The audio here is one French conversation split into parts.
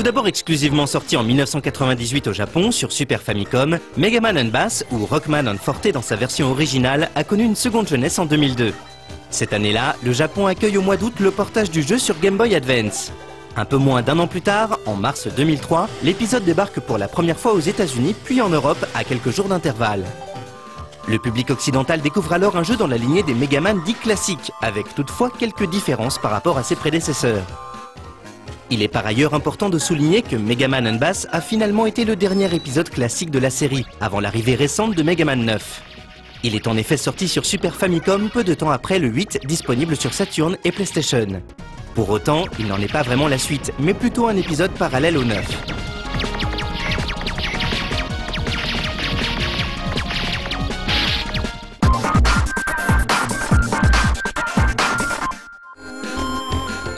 Tout d'abord exclusivement sorti en 1998 au Japon sur Super Famicom, Mega Man Bass, ou Rockman on Forte dans sa version originale, a connu une seconde jeunesse en 2002. Cette année-là, le Japon accueille au mois d'août le portage du jeu sur Game Boy Advance. Un peu moins d'un an plus tard, en mars 2003, l'épisode débarque pour la première fois aux États-Unis puis en Europe à quelques jours d'intervalle. Le public occidental découvre alors un jeu dans la lignée des Megaman dits classiques, avec toutefois quelques différences par rapport à ses prédécesseurs. Il est par ailleurs important de souligner que Megaman Bass a finalement été le dernier épisode classique de la série, avant l'arrivée récente de Megaman 9. Il est en effet sorti sur Super Famicom peu de temps après le 8 disponible sur Saturn et PlayStation. Pour autant, il n'en est pas vraiment la suite, mais plutôt un épisode parallèle au 9.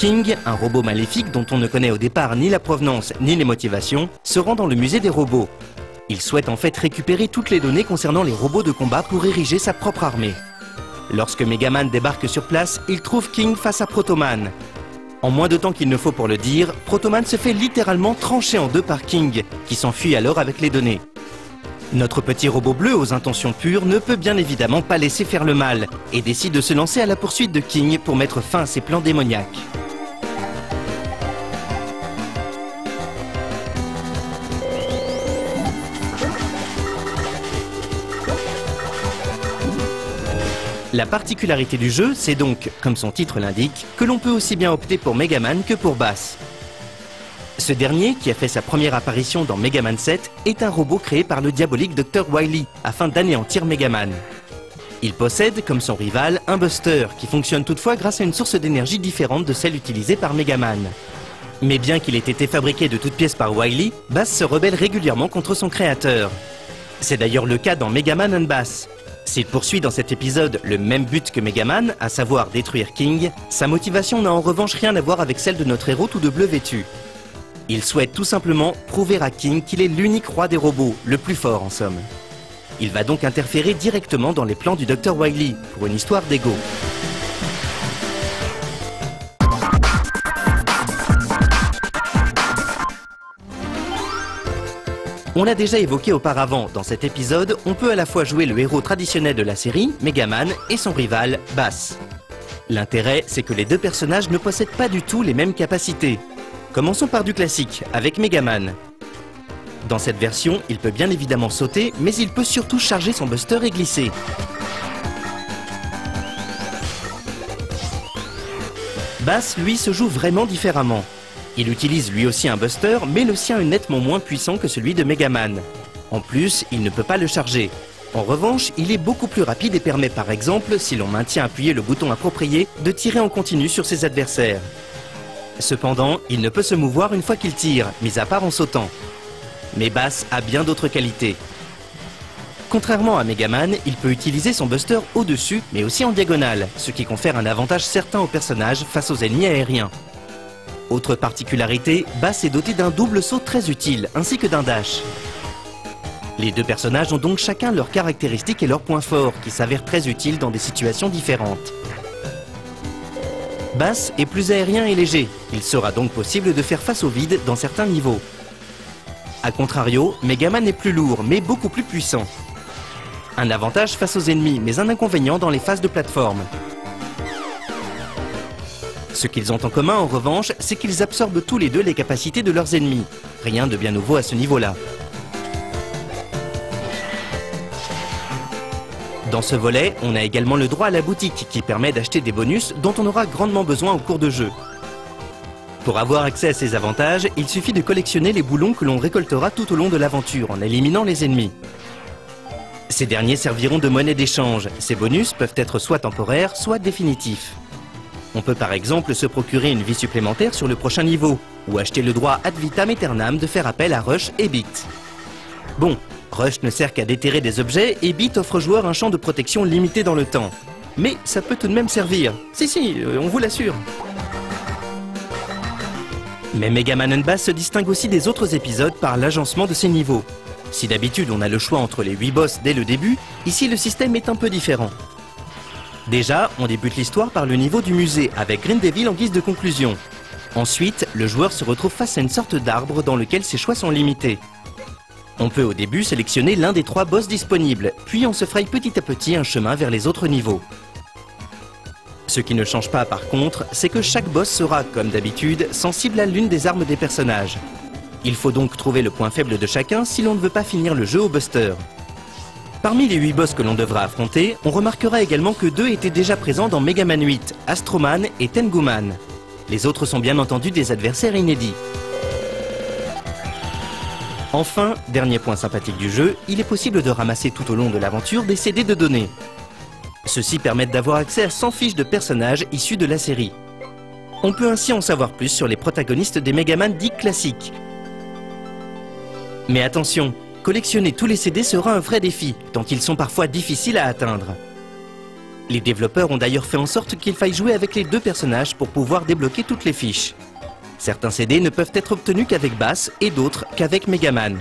King, un robot maléfique dont on ne connaît au départ ni la provenance ni les motivations, se rend dans le musée des robots. Il souhaite en fait récupérer toutes les données concernant les robots de combat pour ériger sa propre armée. Lorsque Megaman débarque sur place, il trouve King face à Protoman. En moins de temps qu'il ne faut pour le dire, Protoman se fait littéralement trancher en deux par King, qui s'enfuit alors avec les données. Notre petit robot bleu aux intentions pures ne peut bien évidemment pas laisser faire le mal, et décide de se lancer à la poursuite de King pour mettre fin à ses plans démoniaques. La particularité du jeu, c'est donc, comme son titre l'indique, que l'on peut aussi bien opter pour Megaman que pour Bass. Ce dernier, qui a fait sa première apparition dans Megaman 7, est un robot créé par le diabolique Dr. Wily afin d'anéantir Megaman. Il possède, comme son rival, un Buster qui fonctionne toutefois grâce à une source d'énergie différente de celle utilisée par Megaman. Mais bien qu'il ait été fabriqué de toutes pièces par Wily, Bass se rebelle régulièrement contre son créateur. C'est d'ailleurs le cas dans Megaman Bass, s'il poursuit dans cet épisode le même but que Megaman, à savoir détruire King, sa motivation n'a en revanche rien à voir avec celle de notre héros tout de bleu vêtu. Il souhaite tout simplement prouver à King qu'il est l'unique roi des robots, le plus fort en somme. Il va donc interférer directement dans les plans du Dr Wily, pour une histoire d'ego. On l'a déjà évoqué auparavant, dans cet épisode, on peut à la fois jouer le héros traditionnel de la série, Megaman, et son rival, Bass. L'intérêt, c'est que les deux personnages ne possèdent pas du tout les mêmes capacités. Commençons par du classique, avec Megaman. Dans cette version, il peut bien évidemment sauter, mais il peut surtout charger son buster et glisser. Bass, lui, se joue vraiment différemment. Il utilise lui aussi un buster, mais le sien est nettement moins puissant que celui de Megaman. En plus, il ne peut pas le charger. En revanche, il est beaucoup plus rapide et permet par exemple, si l'on maintient appuyé le bouton approprié, de tirer en continu sur ses adversaires. Cependant, il ne peut se mouvoir une fois qu'il tire, mis à part en sautant. Mais Bass a bien d'autres qualités. Contrairement à Megaman, il peut utiliser son buster au-dessus, mais aussi en diagonale, ce qui confère un avantage certain au personnage face aux ennemis aériens. Autre particularité, Bass est doté d'un double saut très utile, ainsi que d'un dash. Les deux personnages ont donc chacun leurs caractéristiques et leurs points forts, qui s'avèrent très utiles dans des situations différentes. Bass est plus aérien et léger, il sera donc possible de faire face au vide dans certains niveaux. A contrario, Megaman est plus lourd, mais beaucoup plus puissant. Un avantage face aux ennemis, mais un inconvénient dans les phases de plateforme. Ce qu'ils ont en commun en revanche, c'est qu'ils absorbent tous les deux les capacités de leurs ennemis. Rien de bien nouveau à ce niveau-là. Dans ce volet, on a également le droit à la boutique qui permet d'acheter des bonus dont on aura grandement besoin au cours de jeu. Pour avoir accès à ces avantages, il suffit de collectionner les boulons que l'on récoltera tout au long de l'aventure en éliminant les ennemis. Ces derniers serviront de monnaie d'échange. Ces bonus peuvent être soit temporaires, soit définitifs. On peut par exemple se procurer une vie supplémentaire sur le prochain niveau, ou acheter le droit ad vitam aeternam de faire appel à Rush et Bit. Bon, Rush ne sert qu'à déterrer des objets et Bit offre au joueur un champ de protection limité dans le temps. Mais ça peut tout de même servir. Si si, euh, on vous l'assure. Mais Megaman Bass se distingue aussi des autres épisodes par l'agencement de ses niveaux. Si d'habitude on a le choix entre les 8 boss dès le début, ici le système est un peu différent. Déjà, on débute l'histoire par le niveau du musée, avec Green Devil en guise de conclusion. Ensuite, le joueur se retrouve face à une sorte d'arbre dans lequel ses choix sont limités. On peut au début sélectionner l'un des trois boss disponibles, puis on se fraye petit à petit un chemin vers les autres niveaux. Ce qui ne change pas par contre, c'est que chaque boss sera, comme d'habitude, sensible à l'une des armes des personnages. Il faut donc trouver le point faible de chacun si l'on ne veut pas finir le jeu au buster. Parmi les 8 boss que l'on devra affronter, on remarquera également que deux étaient déjà présents dans Mega Man 8, Astroman et Tenguman. Les autres sont bien entendu des adversaires inédits. Enfin, dernier point sympathique du jeu, il est possible de ramasser tout au long de l'aventure des CD de données. Ceux-ci permettent d'avoir accès à 100 fiches de personnages issus de la série. On peut ainsi en savoir plus sur les protagonistes des Megaman dits classiques. Mais attention, collectionner tous les CD sera un vrai défi, tant ils sont parfois difficiles à atteindre. Les développeurs ont d'ailleurs fait en sorte qu'il faille jouer avec les deux personnages pour pouvoir débloquer toutes les fiches. Certains CD ne peuvent être obtenus qu'avec Bass et d'autres qu'avec Megaman.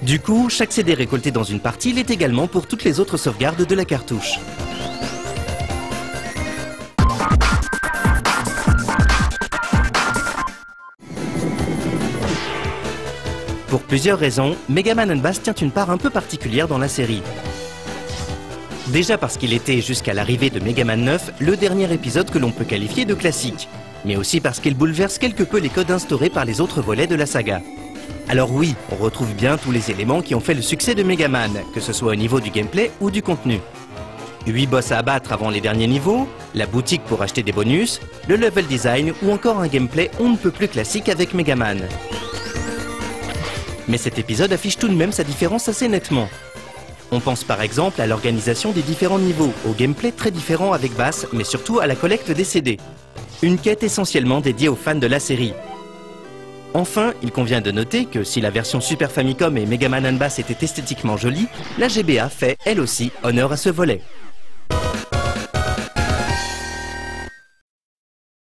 Du coup, chaque CD récolté dans une partie l'est également pour toutes les autres sauvegardes de la cartouche. Pour plusieurs raisons, Megaman Bass tient une part un peu particulière dans la série. Déjà parce qu'il était, jusqu'à l'arrivée de Megaman 9, le dernier épisode que l'on peut qualifier de classique, mais aussi parce qu'il bouleverse quelque peu les codes instaurés par les autres volets de la saga. Alors oui, on retrouve bien tous les éléments qui ont fait le succès de Megaman, que ce soit au niveau du gameplay ou du contenu. 8 boss à abattre avant les derniers niveaux, la boutique pour acheter des bonus, le level design ou encore un gameplay on ne peut plus classique avec Megaman. Mais cet épisode affiche tout de même sa différence assez nettement. On pense par exemple à l'organisation des différents niveaux, au gameplay très différent avec Bass, mais surtout à la collecte des CD. Une quête essentiellement dédiée aux fans de la série. Enfin, il convient de noter que si la version Super Famicom et Mega Man Bass était esthétiquement jolie, la GBA fait, elle aussi, honneur à ce volet.